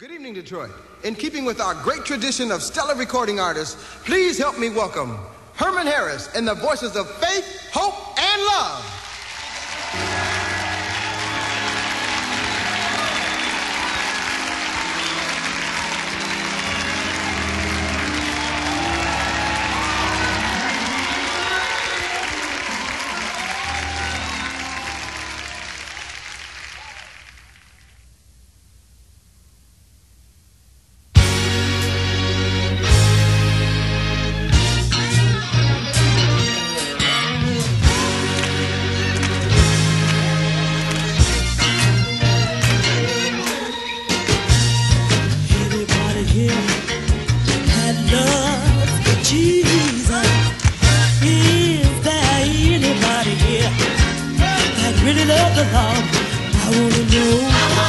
Good evening, Detroit. In keeping with our great tradition of stellar recording artists, please help me welcome Herman Harris and the voices of faith, hope, and love. I wanna know.